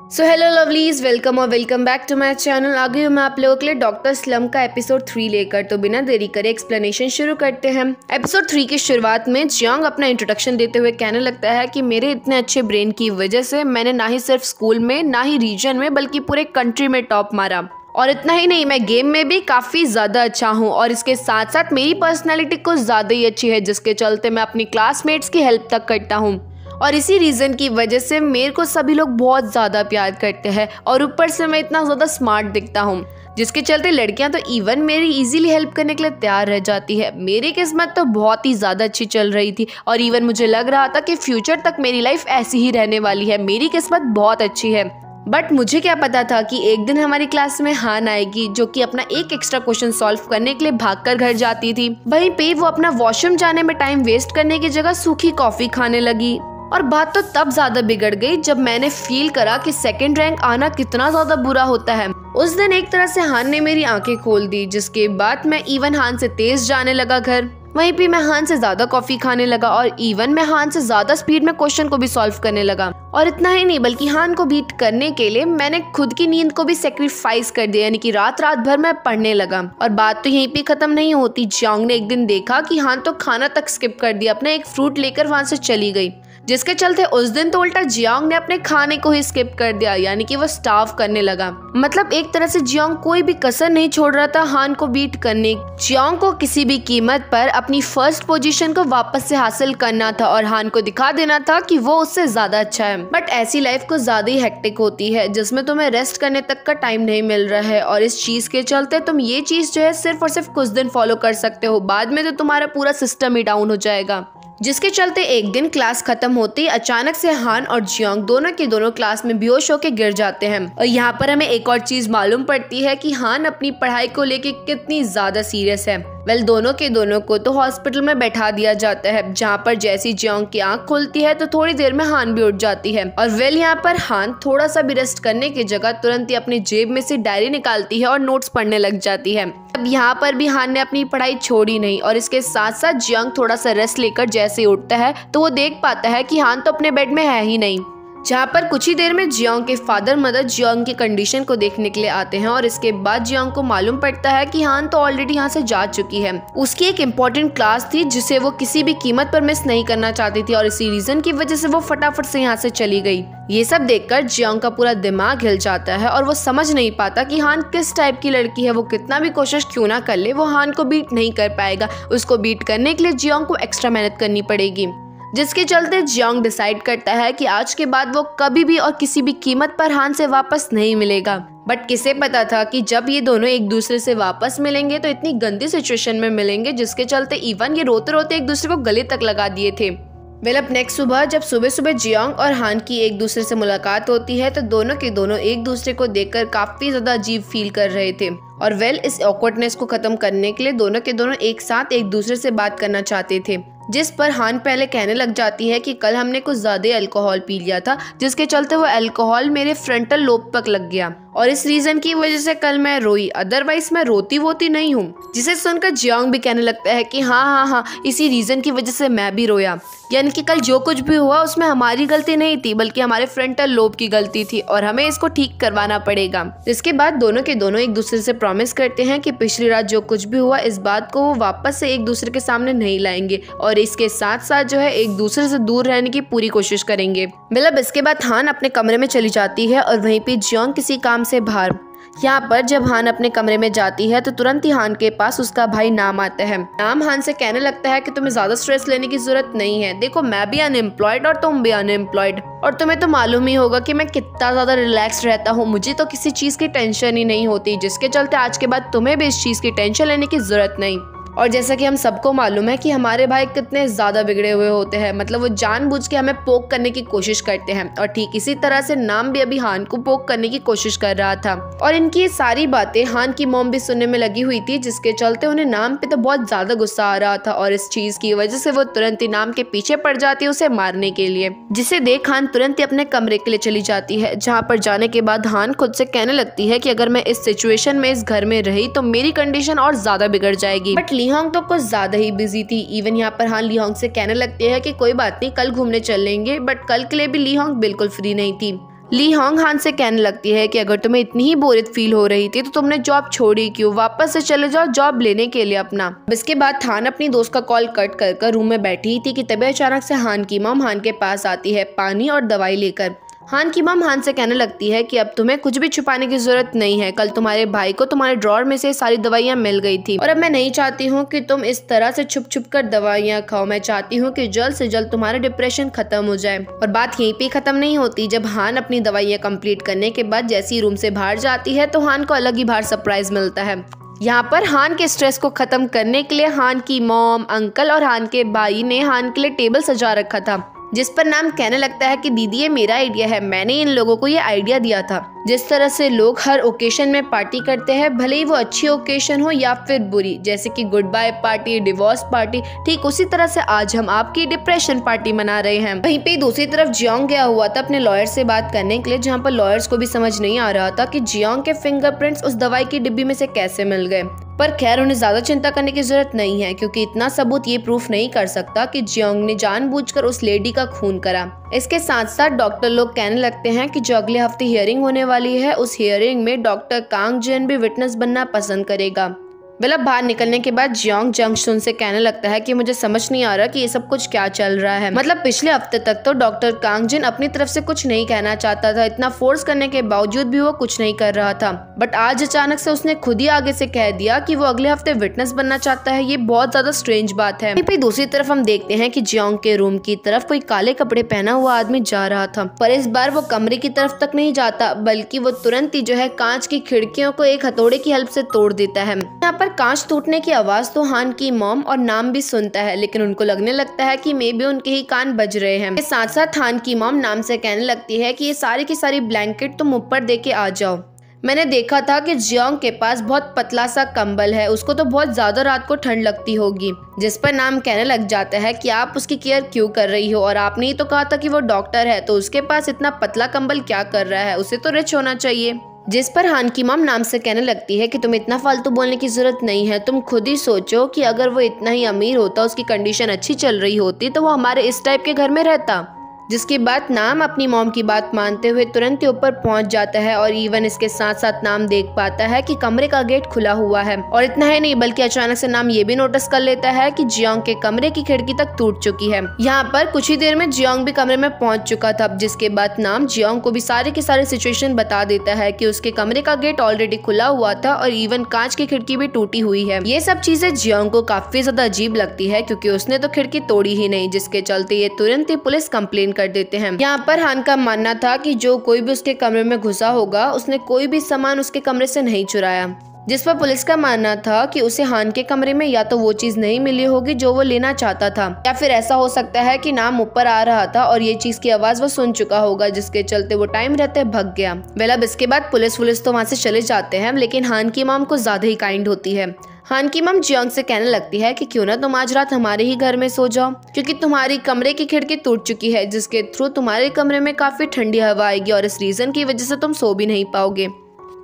सो hello lovelies welcome और welcome back to my channel आ गई हूँ मैं आप लोगों के लिए डॉक्टर स्लम का एपिसोड थ्री लेकर तो बिना देरी करे एक्सप्लेनेशन शुरू करते हैं। एपिसोड थ्री की शुरुआत में जियांग अपना इंट्रोडक्शन देते हुए कहने लगता है कि मेरे इतने अच्छे ब्रेन की वजह से मैंने ना ही सिर्फ़ स्कूल में, ना ही रीजन में, बल्कि पूरे कंट्री में टॉप मारा। और इतना ही नहीं, मैं गेम में भी काफ़ी ज़्यादा अच्छा हूँ और इसके साथ साथ मेरी पर्सनैलिटी कुछ ज़्यादा ही अच्छी है, जिसके चलते मैं अपनी क्लासमेट्स की हेल्प तक करता हूँ। और इसी रीज़न की वजह से मेरे को सभी लोग बहुत ज़्यादा प्यार करते हैं और ऊपर से मैं इतना ज़्यादा स्मार्ट दिखता हूँ। जिसके चलते लड़कियाँ तो इवन मेरी इजीली हेल्प करने के लिए तैयार रह जाती है। मेरी किस्मत तो बहुत ही ज़्यादा अच्छी चल रही थी और इवन मुझे लग रहा था कि फ्यूचर तक मेरी लाइफ ऐसी ही रहने वाली है। मेरी किस्मत बहुत अच्छी है। बट मुझे क्या पता था कि एक दिन हमारी क्लास में हान आएगी, जो कि अपना एक एक्स्ट्रा क्वेश्चन सॉल्व करने के लिए भागकर घर जाती थी। वहीं पे वो अपना वॉशरूम जाने में टाइम वेस्ट करने की जगह सूखी कॉफ़ी खाने लगी। और बात तो तब ज़्यादा बिगड़ गई जब मैंने फील करा कि सेकंड रैंक आना कितना ज़्यादा बुरा होता है। उस दिन एक तरह से हान ने मेरी आँखें खोल दी, जिसके बाद मैं इवन हान से तेज जाने लगा घर। वहीं पे मैं हान से ज़्यादा कॉफ़ी खाने लगा और इवन मैं हान से ज़्यादा स्पीड में क्वेश्चन को भी सॉल्व करने लगा। और इतना ही नहीं, बल्कि हान को बीट करने के लिए मैंने खुद की नींद को भी सेक्रीफाइस कर दिया, यानी कि रात रात भर मैं पढ़ने लगा। और बात तो यहीं पे खत्म नहीं होती, जियांग ने एक दिन देखा कि हान तो खाना तक स्किप कर दिया, अपना एक फ्रूट लेकर वहाँ से चली गई। जिसके चलते उस दिन तो उल्टा जियांग ने अपने खाने को ही स्किप कर दिया, यानी कि वो स्टाफ करने लगा। मतलब एक तरह से जियांग कोई भी कसर नहीं छोड़ रहा था हान को बीट करने। जियांग को किसी भी कीमत पर अपनी फ़र्स्ट पोजीशन को वापस से हासिल करना था और हान को दिखा देना था कि वो उससे ज़्यादा अच्छा है। बट ऐसी लाइफ को ज़्यादा ही हेक्टिक होती है, जिसमें तुम्हें रेस्ट करने तक का टाइम नहीं मिल रहा है। और इस चीज़ के चलते तुम ये चीज़ जो है सिर्फ़ और सिर्फ़ कुछ दिन फॉलो कर सकते हो। बाद में तो तुम्हारा पूरा सिस्टम ही डाउन हो जाएगा। जिसके चलते एक दिन क्लास खत्म होते ही अचानक से हान और जियोंग दोनों के दोनों क्लास में बेहोश होकर गिर जाते हैं। और यहाँ पर हमें एक और चीज़ मालूम पड़ती है कि हान अपनी पढ़ाई को लेके कितनी ज़्यादा सीरियस है। वेल, दोनों के दोनों को तो हॉस्पिटल में बैठा दिया जाता है। जहाँ पर जैसी ज्योंग की आँख खुलती है तो थोड़ी देर में हान भी उठ जाती है। और वेल, यहाँ पर हान थोड़ा सा भी रेस्ट करने की जगह तुरंत ही अपनी जेब में से डायरी निकालती है और नोट्स पढ़ने लग जाती है। अब यहाँ पर भी हान ने अपनी पढ़ाई छोड़ी नहीं और इसके साथ साथ जियांग थोड़ा सा रेस्ट लेकर जैसे उठता है तो वो देख पाता है कि हान तो अपने बेड में है ही नहीं। जहाँ पर कुछ ही देर में जियांग के फादर मदर जियांग की कंडीशन को देखने के लिए आते हैं और इसके बाद जियांग को मालूम पड़ता है कि हान तो ऑलरेडी यहाँ से जा चुकी है। उसकी एक इम्पोर्टेंट क्लास थी, जिसे वो किसी भी कीमत पर मिस नहीं करना चाहती थी और इसी रीजन की वजह से वो फटाफट से यहाँ से चली गई। ये सब देखकर जियांग का पूरा दिमाग हिल जाता है और वो समझ नहीं पाता कि हान किस टाइप की लड़की है। वो कितना भी कोशिश क्यों ना कर ले, वो हान को बीट नहीं कर पाएगा। उसको बीट करने के लिए जियांग को एक्स्ट्रा मेहनत करनी पड़ेगी। जिसके चलते जियांग डिसाइड करता है कि आज के बाद वो कभी भी और किसी भी कीमत पर हान से वापस नहीं मिलेगा। बट किसे पता था कि जब ये दोनों एक दूसरे से वापस मिलेंगे तो इतनी गंदी सिचुएशन में मिलेंगे, जिसके चलते इवन ये रोते रोते एक दूसरे को गले तक लगा दिए थे। वेल, अब नेक्स्ट सुबह, जब सुबह सुबह जियांग और हान की एक दूसरे से मुलाकात होती है तो दोनों के दोनों एक दूसरे को देखकर काफ़ी ज़्यादा अजीब फील कर रहे थे। और वेल, इस ऑकवर्डनेस को खत्म करने के लिए दोनों के दोनों एक साथ एक दूसरे से बात करना चाहते थे, जिस पर हान पहले कहने लग जाती है कि कल हमने कुछ ज़्यादा अल्कोहल पी लिया था, जिसके चलते वो अल्कोहल मेरे फ्रंटल लोब तक लग गया। और इस रीजन की वजह से कल मैं रोई अदरवाइज़ मैं रोती वोती नहीं हूँ, जिसे सुनकर जियांग भी कहने लगता है कि हाँ हाँ हाँ इसी रीजन की वजह से मैं भी रोया। यानी कि कल जो कुछ भी हुआ, उसमें हमारी गलती नहीं थी, बल्कि हमारे फ्रंटल लोब की गलती थी, और हमें इसको ठीक करवाना पड़ेगा। इसके बाद दोनों के दोनों एक दूसरे से प्रॉमिस करते हैं कि पिछली रात जो कुछ भी हुआ, इस बात को वो वापस से एक दूसरे के सामने नहीं लाएँगे और इसके साथ साथ जो है एक दूसरे से दूर रहने की पूरी कोशिश करेंगे। मतलब इसके बाद थान अपने कमरे में चली जाती है और वहीं पे जियोंग किसी काम से बाहर। यहाँ पर जब हान अपने कमरे में जाती है तो तुरंत ही हान के पास उसका भाई नाम आता है। नाम हान से कहने लगता है कि तुम्हें ज़्यादा स्ट्रेस लेने की ज़रूरत नहीं है। देखो, मैं भी अनएम्प्लॉयड और तुम भी अनएम्प्लॉयड और तुम्हें तो मालूम ही होगा कि मैं कितना ज़्यादा रिलैक्स रहता हूँ। मुझे तो किसी चीज़ की टेंशन ही नहीं होती, जिसके चलते आज के बाद तुम्हें भी इस चीज़ की टेंशन लेने की ज़रूरत नहीं। और जैसा कि हम सबको मालूम है कि हमारे भाई कितने ज़्यादा बिगड़े हुए होते हैं मतलब वो जानबूझ के हमें पोक करने की कोशिश करते हैं। और ठीक इसी तरह से नाम भी अभी हान को पोक करने की कोशिश कर रहा था। और इनकी ये सारी बातें हान की मोम भी सुनने में लगी हुई थी, जिसके चलते उन्हें नाम पे तो बहुत ज़्यादा गुस्सा आ रहा था और इस चीज़ की वजह से वो तुरंत ही नाम के पीछे पड़ जाती है उसे मारने के लिए। जिसे देख हान तुरंत ही अपने कमरे के लिए चली जाती है, जहाँ पर जाने के बाद हान खुद से कहने लगती है कि अगर मैं इस सिचुएशन में इस घर में रही तो मेरी कंडीशन और ज़्यादा बिगड़ जाएगी। बट लिहोंग तो कुछ ज़्यादा ही बिज़ी थी। इवन यहाँ पर हाँ लिहोंग से कहने लगते हैं कि कोई बात नहीं, कल घूमने चल लेंगे बट कल के लिए भी लिहोंग बिल्कुल फ्री नहीं थी। ली होंग हान से कहने लगती है कि अगर तुम्हें इतनी ही बोरियत फील हो रही थी तो तुमने जॉब छोड़ी क्यों? वापस से चले जाओ जॉब लेने के लिए अपना। इसके बाद थान अपनी दोस्त का कॉल कट कर कर रूम में बैठी थी कि तभी अचानक से हान की मम हान के पास आती है, पानी और दवाई लेकर। हान की मम हान से कहने लगती है कि अब तुम्हें कुछ भी छुपाने की ज़रूरत नहीं है। कल तुम्हारे भाई को तुम्हारे ड्रॉर में से सारी दवाइयाँ मिल गई थी। और अब मैं नहीं चाहती हूँ कि तुम इस तरह से छुप छुप कर दवाइयाँ खाओ। मैं चाहती हूँ कि जल्द से जल्द तुम्हारा डिप्रेशन खत्म हो जाए। और बात यहीं पे खत्म नहीं होती। जब हान अपनी दवाइयाँ कंप्लीट करने के बाद जैसी रूम से बाहर जाती है तो हान को अलग ही बाहर सरप्राइज़ मिलता है। यहाँ पर हान के स्ट्रेस को खत्म करने के लिए हान की मॉम अंकल और हान के भाई ने हान के लिए टेबल सजा रखा था। जिस पर नाम कहने लगता है कि दीदी, ये मेरा आइडिया है। मैंने इन लोगों को ये आइडिया दिया था। जिस तरह से लोग हर ओकेशन में पार्टी करते हैं, भले ही वो अच्छी ओकेशन हो या फिर बुरी, जैसे कि good bye party divorce party ठीक उसी तरह से आज हम आपकी डिप्रेशन पार्टी मना रहे हैं। वहीं पे दूसरी तरफ़ जियोंग गया हुआ था अपने लॉयर से बात करने के लिए, जहाँ पर लॉयर्स को भी समझ नहीं आ रहा था कि जियोंग के फिंगरप्रिंट्स उस दवाई की डिब्बी में से कैसे मिल गए। पर खैर, उन्हें ज़्यादा चिंता करने की ज़रूरत नहीं है, क्योंकि इतना सबूत ये प्रूफ नहीं कर सकता कि जियोंग ने जानबूझकर उस लेडी का खून करा। इसके साथ साथ डॉक्टर लोग कहने लगते हैं कि जो अगले हफ़्ते हियरिंग होने वाली है, उस हियरिंग में डॉक्टर कांग जेन भी विटनेस बनना पसंद करेगा। मतलब बाहर निकलने के बाद जियोंग जंगशुन से कहने लगता है कि मुझे समझ नहीं आ रहा कि ये सब कुछ क्या चल रहा है। मतलब पिछले हफ़्ते तक तो डॉक्टर कांगजिन अपनी तरफ़ से कुछ नहीं कहना चाहता था। इतना फोर्स करने के बावजूद भी वो कुछ नहीं कर रहा था। बट आज अचानक से उसने खुद ही आगे से कह दिया कि वो अगले हफ़्ते विटनेस बनना चाहता है। ये बहुत ज़्यादा स्ट्रेंज बात है। फिर दूसरी तरफ़ हम देखते हैं की जियोंग के रूम की तरफ़ कोई काले कपड़े पहना हुआ आदमी जा रहा था। पर इस बार वो कमरे की तरफ़ तक नहीं जाता, बल्कि वो तुरंत ही जो है कांच की खिड़कियों को एक हथौड़े की हेल्प से तोड़ देता है। यहाँ पर कांच टूटने की आवाज़ तो हान की मॉम और नाम भी सुनता है, लेकिन उनको लगने लगता है कि मे भी उनके ही कान बज रहे हैं। साथ साथ हान की मॉम नाम से कहने लगती है कि ये सारी की सारी ब्लैंकेट तुम ऊपर दे के आ जाओ। मैंने देखा था कि जियोंग के पास बहुत पतला सा कंबल है, उसको तो बहुत ज़्यादा रात को ठंड लगती होगी, जिस पर नाम कहने लग जाता है कि आप उसकी केयर क्यों कर रही हो? और आपने ही तो कहा था कि वो डॉक्टर है तो उसके पास इतना पतला कंबल क्या कर रहा है? उसे तो रिच होना चाहिए। जिस पर हान की माम नाम से कहने लगती है कि तुम इतना फालतू बोलने की ज़रूरत नहीं है, तुम खुद ही सोचो कि अगर वो इतना ही अमीर होता, उसकी कंडीशन अच्छी चल रही होती तो वो हमारे इस टाइप के घर में रहता। जिसके बाद नाम अपनी मॉम की बात मानते हुए तुरंत ऊपर पहुँच जाता है और इवन इसके साथ साथ नाम देख पाता है कि कमरे का गेट खुला हुआ है। और इतना ही नहीं, बल्कि अचानक से नाम ये भी नोटिस कर लेता है कि जियोंग के कमरे की खिड़की तक टूट चुकी है। यहाँ पर कुछ ही देर में जियोंग भी कमरे में पहुँच चुका था, जिसके बाद नाम जियोंग को भी सारे की सारे सिचुएशन बता देता है की उसके कमरे का गेट ऑलरेडी खुला हुआ था और इवन कांच की खिड़की भी टूटी हुई है। ये सब चीज़ें जियोंग को काफ़ी ज़्यादा अजीब लगती है, क्यूँकी उसने तो खिड़की तोड़ी ही नहीं, जिसके चलते ये तुरंत ही पुलिस कंप्लेन कर देते हैं। यहाँ पर हान का मानना था कि जो कोई भी उसके कमरे में घुसा होगा, उसने कोई भी सामान उसके कमरे से नहीं चुराया। जिस पर पुलिस का मानना था कि उसे हान के कमरे में या तो वो चीज़ नहीं मिली होगी जो वो लेना चाहता था, या फिर ऐसा हो सकता है कि नाम ऊपर आ रहा था और ये चीज़ की आवाज़ वो सुन चुका होगा, जिसके चलते वो टाइम रहते भग गया। वेल, अब इसके बाद पुलिस पुलिस तो वहाँ से चले जाते हैं, लेकिन हान की माम को ज़्यादा ही काइंड होती है। हान की मम जियोंग से कहने लगती है कि क्यों ना तुम आज रात हमारे ही घर में सो जाओ, क्योंकि तुम्हारी कमरे की खिड़की टूट चुकी है, जिसके थ्रू तुम्हारे कमरे में काफ़ी ठंडी हवा आएगी और इस रीजन की वजह से तुम सो भी नहीं पाओगे।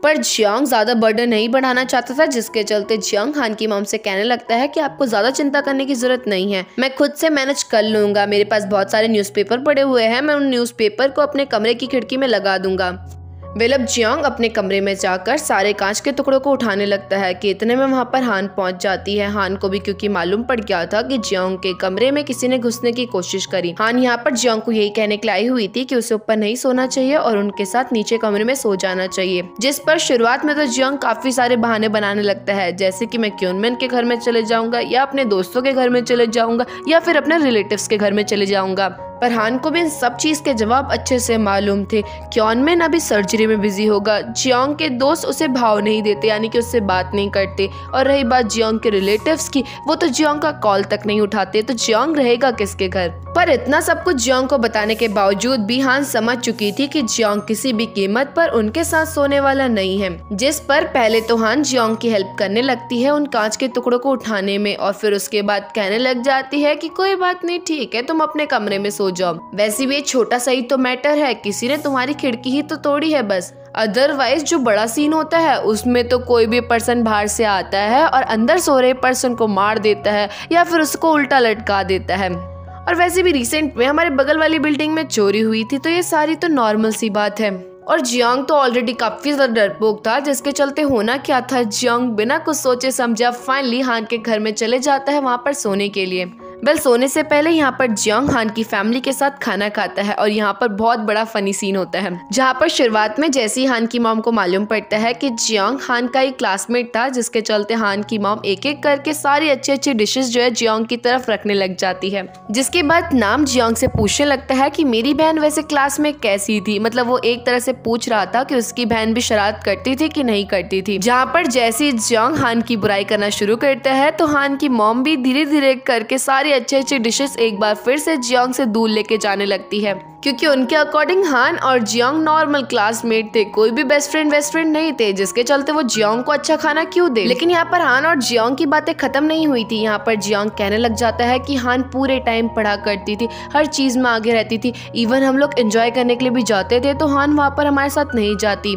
पर जियांग ज़्यादा बर्डन नहीं बढ़ाना चाहता था, जिसके चलते जियांग हान की मम से कहने लगता है कि आपको ज़्यादा चिंता करने की ज़रूरत नहीं है। मैं खुद से मैनेज कर लूँगा, मेरे पास बहुत सारे न्यूज़पेपर पड़े हुए हैं, मैं उन न्यूज़पेपर को अपने कमरे की खिड़की में लगा दूँगा। वेलब जियांग अपने कमरे में जाकर सारे कांच के टुकड़ों को उठाने लगता है कि इतने में वहाँ पर हान पहुँच जाती है। हान को भी क्योंकि मालूम पड़ गया था कि जियांग के कमरे में किसी ने घुसने की कोशिश करी। हान यहाँ पर जियांग को यही कहने के लिए आई हुई थी कि उसे ऊपर नहीं सोना चाहिए और उनके साथ नीचे कमरे में सो जाना चाहिए। जिस पर शुरुआत में तो जियांग काफ़ी सारे बहाने बनाने लगता है, जैसे की मैं क्योनमेन के घर में चले जाऊँगा या अपने दोस्तों के घर में चले जाऊँगा या फिर अपने रिलेटिव के घर में चले जाऊँगा। फरहान को भी इन सब चीज़ के जवाब अच्छे से मालूम थे। क्योनमेन अभी सर्जरी में बिज़ी होगा। जियोंग के दोस्त उसे भाव नहीं देते, यानी कि उससे बात नहीं करते। और रही बात जियोंग के रिलेटिव्स की, वो तो जियोंग का कॉल तक नहीं उठाते तो जियोंग रहेगा किसके घर? पर इतना सब कुछ जियोंग को बताने के बावजूद भी हान समझ चुकी थी कि जियोंग किसी भी कीमत पर उनके साथ सोने वाला नहीं है। जिस पर पहले तो हान जियोंग की हेल्प करने लगती है उन कांच के टुकड़ों को उठाने में, और फिर उसके बाद कहने लग जाती है कि कोई बात नहीं, ठीक है, तुम अपने कमरे में सो जाओ वैसे भी ये छोटा सा ही तो मैटर है। किसी ने तुम्हारी खिड़की ही तो तोड़ी है बस। अदरवाइज़ जो बड़ा सीन होता है, उसमें तो कोई भी पर्सन बाहर से आता है और अंदर सो रहे पर्सन को मार देता है या फिर उसको उल्टा लटका देता है। और वैसे भी रिसेंट में हमारे बगल वाली बिल्डिंग में चोरी हुई थी तो ये सारी तो नॉर्मल सी बात है। और जियांग तो ऑलरेडी काफ़ी ज़्यादा डरपोक था, जिसके चलते होना क्या था? जियांग बिना कुछ सोचे समझा फाइनली हान के घर में चले जाता है वहाँ पर सोने के लिए। वेल सोने से पहले यहाँ पर जियांग हान की फैमिली के साथ खाना खाता है और यहाँ पर बहुत बड़ा फनी सीन होता है। जहाँ पर शुरुआत में जैसे हान की मॉम को मालूम पड़ता है कि जियांग हान का एक क्लासमेट था, जिसके चलते हान की मॉम एक एक करके सारी अच्छी अच्छी डिशेस जो है जियांग की तरफ़ रखने लग जाती है। जिसके बाद नाम जियांग से पूछने लगता है की मेरी बहन वैसे क्लास में कैसी थी? मतलब वो एक तरह से पूछ रहा था की उसकी बहन भी शरारत करती थी की नहीं करती थी। जहाँ पर जैसे जियांग हान की बुराई करना शुरू करता है तो हान की मॉम भी धीरे धीरे करके सारी अच्छे अच्छे डिशेस एक बार फिर से जियांग से दूर लेके जाने लगती है। क्योंकि उनके अकॉर्डिंग हान और जियांग नॉर्मल क्लासमेट थे, कोई भी बेस्ट फ्रेंड बेस्ट फ्रेंड नहीं थे, जिसके चलते वो जियांग को अच्छा खाना क्यों दे? लेकिन यहाँ पर हान और जियांग की बातें खत्म नहीं हुई थी। यहाँ पर जियांग कहने लग जाता है कि हान पूरे टाइम पढ़ा करती थी, हर चीज़ में आगे रहती थी। इवन हम लोग एंजॉय करने के लिए भी जाते थे तो हान वहाँ पर हमारे साथ नहीं जाती।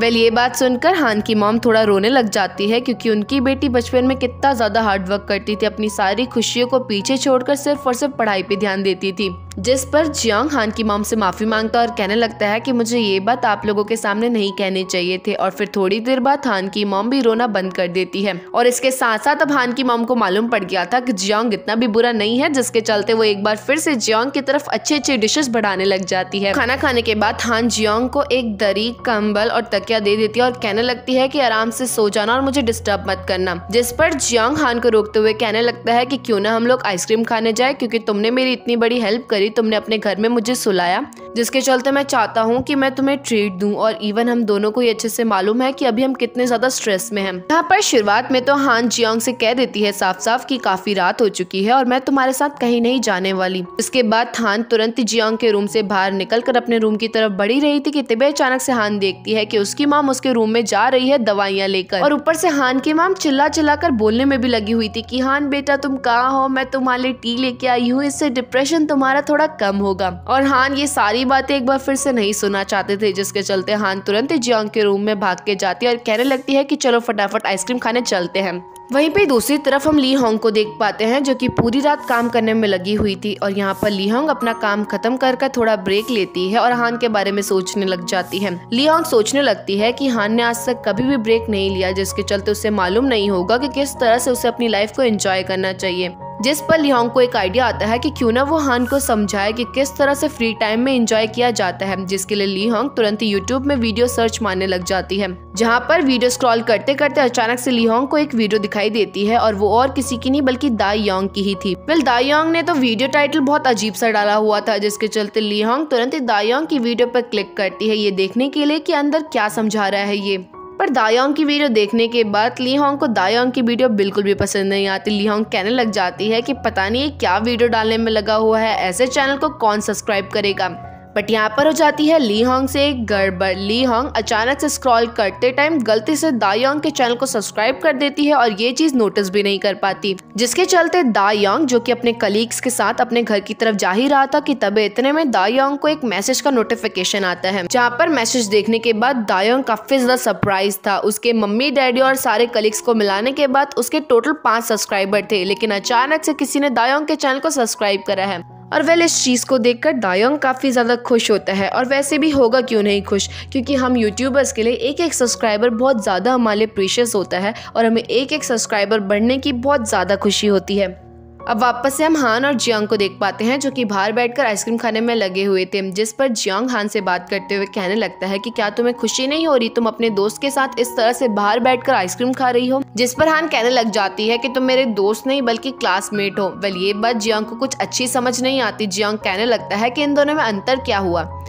वेल ये बात सुनकर हान की मॉम थोड़ा रोने लग जाती है क्योंकि उनकी बेटी बचपन में कितना ज़्यादा हार्डवर्क करती थी, अपनी सारी खुशियों को पीछे छोड़कर सिर्फ़ और सिर्फ़ पढ़ाई पे ध्यान देती थी। जिस पर जियांग हान की मॉम से माफ़ी माँगता और कहने लगता है कि मुझे ये बात आप लोगों के सामने नहीं कहने चाहिए थे और फिर थोड़ी देर बाद हान की मॉम भी रोना बंद कर देती है। और इसके साथ साथ अब हान की मॉम को मालूम पड़ गया था कि जियांग इतना भी बुरा नहीं है, जिसके चलते वो एक बार फिर से जियांग की तरफ़ अच्छे अच्छे डिशेस बढ़ाने लग जाती है। खाना खाने के बाद हान जियांग को एक दरी, कंबल और तकिया दे देती है और कहने लगती है की आराम से सो जाना और मुझे डिस्टर्ब मत करना। जिस पर जियांग हान को रोकते हुए कहने लगता है की क्यों ना हम लोग आइसक्रीम खाने जाए, क्योंकि तुमने मेरी इतनी बड़ी हेल्प करी तुमने अपने घर में मुझे सुलाया। जिसके चलते मैं चाहता हूँ कि मैं तुम्हें ट्रीट दूँ और इवन हम दोनों को ये अच्छे से मालूम है कि अभी हम कितने ज़्यादा स्ट्रेस में हैं। यहाँ पर शुरुआत में तो हान जियांग से कह देती है साफ़ साफ़ कि काफ़ी रात हो चुकी है और मैं तुम्हारे साथ कहीं नहीं जाने वाली। इसके बाद हान तुरंत जियांग के रूम से बाहर निकल कर अपने रूम की तरफ़ बढ़ी रही थी कि तभी अचानक से हान देखती है कि उसकी माम उसके रूम में जा रही है दवाइयाँ लेकर। और ऊपर से हान की माम चिल्ला चिल्ला कर बोलने में भी लगी हुई थी कि, हान बेटा, तुम कहाँ हो? मैं तुम्हारे टी लेके आई हूँ, इससे डिप्रेशन तुम्हारा थोड़ा कम होगा। और हान ये सारी बातें एक बार फिर से नहीं सुनना चाहते थे, जिसके चलते हान तुरंत ही जियांग के रूम में भाग के जाती है और कहने लगती है कि चलो फटाफट आइसक्रीम खाने चलते हैं। वहीं पे दूसरी तरफ़ हम ली होंग को देख पाते हैं, जो कि पूरी रात काम करने में लगी हुई थी और यहाँ पर ली होंग अपना काम खत्म कर कर थोड़ा ब्रेक लेती है और हान के बारे में सोचने लग जाती है। ली होंग सोचने लगती है कि हान ने आज तक कभी भी ब्रेक नहीं लिया, जिसके चलते उसे मालूम नहीं होगा कि किस तरह से उसे अपनी लाइफ को एंजॉय करना चाहिए। जिस पर लियोंग को एक आइडिया आता है कि क्यों ना वो हान को समझाए कि किस तरह से फ्री टाइम में एंजॉय किया जाता है, जिसके लिए लियोंग तुरंत यूट्यूब में वीडियो सर्च मारने लग जाती है। जहाँ पर वीडियो स्क्रॉल करते करते अचानक से लियोंग को एक वीडियो दिखाई देती है और वो और किसी की नहीं, बल्कि दाई योंग की ही थी। वेल दायोंग ने तो वीडियो टाइटल बहुत अजीब सा डाला हुआ था, जिसके चलते लियोंग तुरंत ही दायोंग की वीडियो पर क्लिक करती है ये देखने के लिए कि अंदर क्या समझा रहा है ये। पर दायोंग की वीडियो देखने के बाद ली होंग को दायोंग की वीडियो बिल्कुल भी पसंद नहीं आती। ली होंग कहने लग जाती है कि पता नहीं क्या वीडियो डालने में लगा हुआ है, ऐसे चैनल को कौन सब्सक्राइब करेगा? बट यहाँ पर हो जाती है ली होंग से एक गड़बड़। ली होंग अचानक से स्क्रॉल करते टाइम गलती से दायोंग के चैनल को सब्सक्राइब कर देती है और ये चीज़ नोटिस भी नहीं कर पाती। जिसके चलते दायोंग जो कि अपने कलीग्स के साथ अपने घर की तरफ़ जा ही रहा था कि तब इतने में दायोंग को एक मैसेज का नोटिफिकेशन आता है। जहाँ पर मैसेज देखने के बाद दायोंग काफ़ी ज़्यादा सरप्राइज़ था। उसके मम्मी, डैडी और सारे कलीग्स को मिलाने के बाद उसके टोटल पाँच सब्सक्राइबर थे, लेकिन अचानक से किसी ने दा दायोंग के चैनल को सब्सक्राइब करा है। और वेल इस चीज़ को देखकर दायोंग काफ़ी ज़्यादा खुश होता है। और वैसे भी होगा क्यों नहीं खुश? क्योंकि हम यूट्यूबर्स के लिए एक एक सब्सक्राइबर बहुत ज़्यादा हमारे प्रीशियस होता है और हमें एक एक सब्सक्राइबर बढ़ने की बहुत ज़्यादा खुशी होती है। अब वापस से हम हान और जियांग को देख पाते हैं, जो कि बाहर बैठकर आइसक्रीम खाने में लगे हुए थे, जिस पर जियांग हान से बात करते हुए कहने लगता है कि क्या तुम्हें खुशी नहीं हो रही? तुम अपने दोस्त के साथ इस तरह से बाहर बैठकर आइसक्रीम खा रही हो? जिस पर हान कहने लग जाती है कि तुम मेरे दोस्त नहीं, बल्कि क्लासमेट हो। वेल, ये बात जियांग को कुछ अच्छी समझ नहीं आती। जियांग कहने लगता है कि इन दोनों में अंतर क्या हुआ?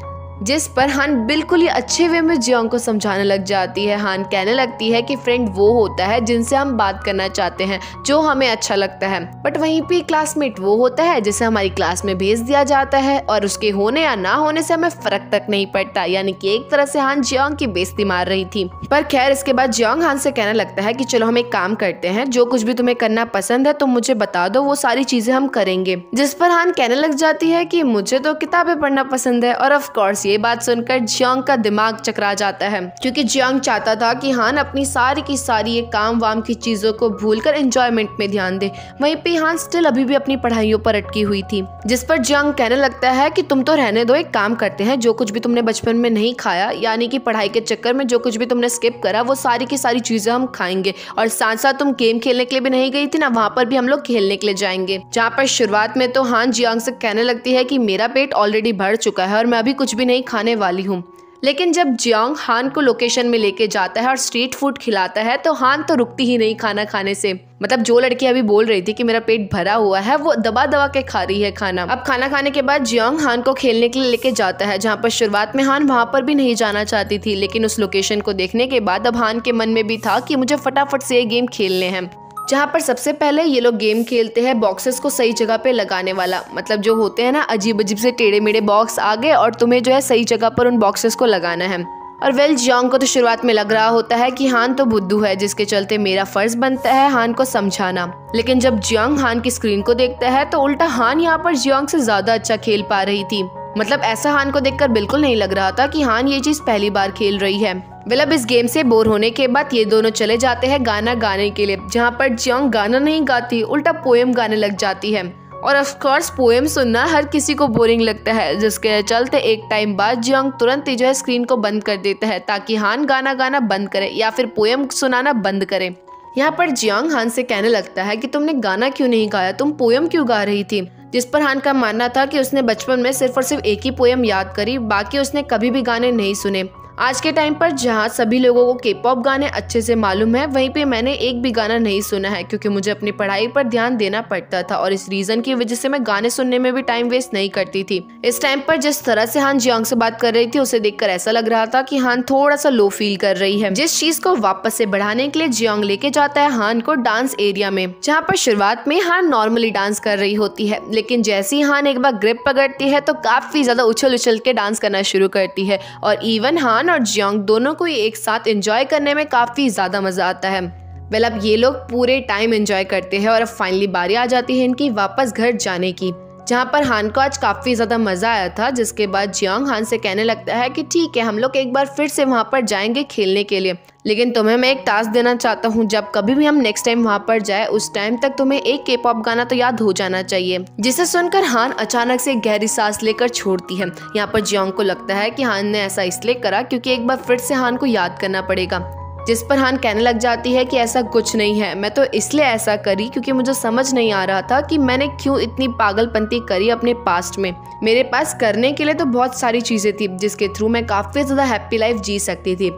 जिस पर हान बिल्कुल ही अच्छे वे में जियोंग को समझाने लग जाती है। हान कहने लगती है कि फ्रेंड वो होता है जिनसे हम बात करना चाहते हैं, जो हमें अच्छा लगता है। बट वहीं पे क्लासमेट वो होता है जिसे हमारी क्लास में भेज दिया जाता है और उसके होने या ना होने से हमें फ़र्क तक नहीं पड़ता। यानी कि एक तरह से हान जियोंग की बेइज्जती मार रही थी। पर खैर, इसके बाद जियोंग हान से कहने लगता है कि चलो हम एक काम करते हैं, जो कुछ भी तुम्हें करना पसंद है तुम मुझे बता दो, वो सारी चीज़ें हम करेंगे। जिस पर हान कहने लग जाती है की मुझे तो किताबें पढ़ना पसंद है और ऑफकोर्स ये बात सुनकर जियांग का दिमाग चकरा जाता है, क्योंकि जियांग चाहता था कि हान अपनी सारी की सारी ये काम वाम की चीज़ों को भूलकर एंजॉयमेंट में ध्यान दे। वहीं पे हान स्टिल अभी भी अपनी पढ़ाइयों पर अटकी हुई थी, जिस पर जियांग कहने लगता है कि तुम तो रहने दो, एक काम करते हैं, जो कुछ भी तुमने बचपन में नहीं खाया, यानी कि पढ़ाई के चक्कर में जो कुछ भी तुमने स्किप करा, वो सारी की सारी चीज़ें हम खाएँगे, और साथ साथ तुम गेम खेलने के लिए भी नहीं गई थी ना, वहाँ पर भी हम लोग खेलने के लिए जाएँगे। जहाँ पर शुरुआत में तो हान जियांग से कहने लगती है कि मेरा पेट ऑलरेडी भर चुका है और मैं अभी कुछ भी नहीं खाने वाली हूँ। लेकिन जब जियांग हान को लोकेशन में लेके जाता है और स्ट्रीट फ़ूड खिलाता है तो हान तो रुकती ही नहीं खाना खाने से। मतलब जो लड़की अभी बोल रही थी कि मेरा पेट भरा हुआ है, वो दबा दबा के खा रही है खाना। अब खाना खाने के बाद जियांग हान को खेलने के लिए लेके जाता है, जहाँ पर शुरुआत में हान वहाँ पर भी नहीं जाना चाहती थी, लेकिन उस लोकेशन को देखने के बाद अब हान के मन में भी था कि मुझे फटाफट से ये गेम खेलने हैं। जहाँ पर सबसे पहले ये लोग गेम खेलते हैं बॉक्सेस को सही जगह पे लगाने वाला। मतलब जो होते हैं ना अजीब अजीब से टेढ़े मेढ़े बॉक्स आ गए और तुम्हें जो है सही जगह पर उन बॉक्सेस को लगाना है। और वेल, जियांग को तो शुरुआत में लग रहा होता है कि हान तो बुद्धू है, जिसके चलते मेरा फ़र्ज़ बनता है हान को समझाना। लेकिन जब जियांग हान की स्क्रीन को देखता है तो उल्टा हान यहाँ पर जियांग से ज़्यादा अच्छा खेल पा रही थी। मतलब ऐसा हान को देखकर बिल्कुल नहीं लग रहा था कि हान ये चीज़ पहली बार खेल रही है। वेल इस गेम से बोर होने के बाद ये दोनों चले जाते हैं गाना गाने के लिए, जहाँ पर जियांग गाना नहीं गाती, उल्टा पोएम गाने लग जाती है। और ऑफकोर्स पोएम सुनना हर किसी को बोरिंग लगता है, जिसके चलते एक टाइम बाद जियांग तुरंत ही जो है स्क्रीन को बंद कर देता है, ताकि हान गाना गाना बंद करे या फिर पोएम सुनाना बंद करे। यहाँ पर जियांग हान से कहने लगता है कि तुमने गाना क्यों नहीं गाया? तुम पोयम क्यों गा रही थी? जिस पर हान का मानना था कि उसने बचपन में सिर्फ़ और सिर्फ़ एक ही पोयम याद करी, बाकी उसने कभी भी गाने नहीं सुने। आज के टाइम पर जहाँ सभी लोगों को के पॉप गाने अच्छे से मालूम है, वहीं पे मैंने एक भी गाना नहीं सुना है, क्योंकि मुझे अपनी पढ़ाई पर ध्यान देना पड़ता था और इस रीजन की वजह से मैं गाने सुनने में भी टाइम वेस्ट नहीं करती थी। इस टाइम पर जिस तरह से हान जियांग से बात कर रही थी, उसे देखकर ऐसा लग रहा था कि हान थोड़ा सा लो फील कर रही है। जिस चीज़ को वापस से बढ़ाने के लिए जियांग लेके जाता है हान को डांस एरिया में, जहाँ पर शुरुआत में हान नॉर्मली डांस कर रही होती है, लेकिन जैसे ही हान एक बार ग्रिप पकड़ती है तो काफ़ी ज़्यादा उछल उछल के डांस करना शुरू करती है, और इवन हान और जियांग दोनों को को एक साथ एंजॉय करने में काफ़ी ज़्यादा मज़ा आता है। वेल अब ये लोग पूरे टाइम एंजॉय करते हैं और अब फाइनली बारी आ जाती है इनकी वापस घर जाने की। जहाँ पर हान को आज काफ़ी ज़्यादा मज़ा आया था, जिसके बाद जियांग हान से कहने लगता है कि ठीक है, हम लोग एक बार फिर से वहाँ पर जाएँगे खेलने के लिए। लेकिन तुम्हें मैं एक टास्क देना चाहता हूँ, जब कभी भी हम नेक्स्ट टाइम वहाँ पर जाए, उस टाइम तक तुम्हें एक के पॉप गाना तो याद हो जाना चाहिए, जिसे सुनकर हान अचानक से गहरी सांस लेकर छोड़ती है। यहाँ पर जियांग को लगता है कि हान ने ऐसा इसलिए करा क्योंकि एक बार फिर से हान को याद करना पड़ेगा। जिस पर हान कहने लग जाती है कि ऐसा कुछ नहीं है। मैं तो इसलिए ऐसा करी क्योंकि मुझे समझ नहीं आ रहा था कि मैंने क्यों इतनी पागलपंती करी अपने पास्ट में। मेरे पास करने के लिए तो बहुत सारी चीज़ें थी जिसके थ्रू मैं काफ़ी ज़्यादा हैप्पी लाइफ जी सकती थी।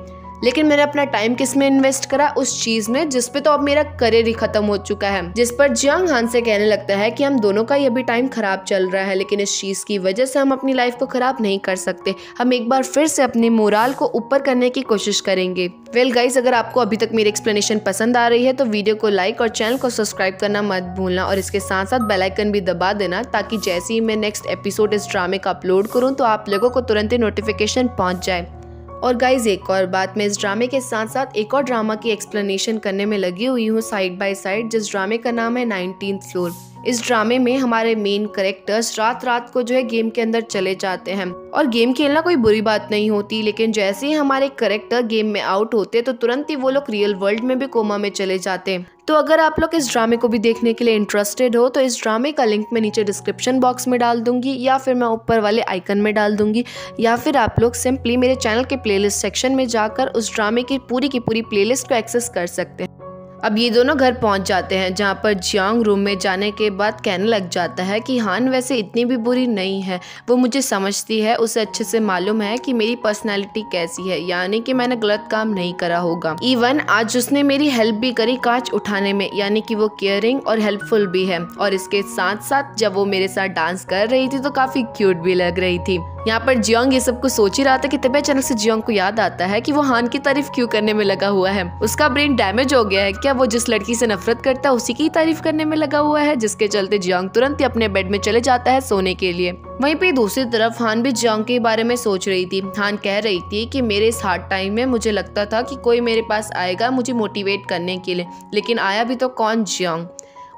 लेकिन मैंने अपना टाइम किसमें इन्वेस्ट करा? उस चीज़ में, जिस पे तो अब मेरा करियर ही खत्म हो चुका है। जिस पर जियांग हान से कहने लगता है कि हम दोनों का ये भी टाइम खराब चल रहा है, लेकिन इस चीज़ की वजह से हम अपनी लाइफ को खराब नहीं कर सकते। हम एक बार फिर से अपने मोराल को ऊपर करने की कोशिश करेंगे। वेल well गाइज़ अगर आपको अभी तक मेरी एक्सप्लेनेशन पसंद आ रही है तो वीडियो को लाइक और चैनल को सब्सक्राइब करना मत भूलना और इसके साथ साथ बेलाइकन भी दबा देना, ताकि जैसे ही मैं नेक्स्ट एपिसोड इस ड्रामे का अपलोड करूँ तो आप लोगों को तुरंत ही नोटिफिकेशन पहुँच जाए। और गाइज़ एक और बात मैं इस ड्रामे के साथ साथ एक और ड्रामा की एक्सप्लेनेशन करने में लगी हुई हूँ साइड बाय साइड जिस ड्रामे का नाम है नाइनटीन फ्लोर इस ड्रामे में हमारे मेन करेक्टर्स रात रात को जो है गेम के अंदर चले जाते हैं। और गेम खेलना कोई बुरी बात नहीं होती, लेकिन जैसे ही हमारे करेक्टर गेम में आउट होते तो तुरंत ही वो लोग रियल वर्ल्ड में भी कोमा में चले जाते हैं। तो अगर आप लोग इस ड्रामे को भी देखने के लिए इंटरेस्टेड हो तो इस ड्रामे का लिंक मैं नीचे डिस्क्रिप्शन बॉक्स में डाल दूँगी, या फिर मैं ऊपर वाले आइकन में डाल दूँगी, या फिर आप लोग सिंपली मेरे चैनल के प्लेलिस्ट सेक्शन में जाकर उस ड्रामे की पूरी की पूरी प्लेलिस्ट को एक्सेस कर सकते हैं। अब ये दोनों घर पहुँच जाते हैं, जहाँ पर जियांग रूम में जाने के बाद कहने लग जाता है कि हान वैसे इतनी भी बुरी नहीं है। वो मुझे समझती है, उसे अच्छे से मालूम है कि मेरी पर्सनैलिटी कैसी है, यानी कि मैंने गलत काम नहीं करा होगा। इवन आज उसने मेरी हेल्प भी करी कांच उठाने में, यानी कि वो केयरिंग और हेल्पफुल भी है। और इसके साथ साथ जब वो मेरे साथ डांस कर रही थी तो काफ़ी क्यूट भी लग रही थी। यहाँ पर जियोंग ये सब कुछ सोच ही रहा था कि तभी अचानक से जियोंग को याद आता है कि वो हान की तारीफ़ क्यों करने में लगा हुआ है। उसका ब्रेन डैमेज हो गया है, क्या वो जिस लड़की से नफरत करता है, उसी की तारीफ़ करने में लगा हुआ है, जिसके चलते जियोंग तुरंत ही अपने बेड में चले जाता है सोने के लिए। वहीं पे दूसरी तरफ़ हान भी जियोंग के बारे में सोच रही थी। हान कह रही थी कि मेरे इस हार्ड टाइम में मुझे लगता था कि कोई मेरे पास आएगा मुझे मोटिवेट करने के लिए, लेकिन आया भी तो कौन जियोंग?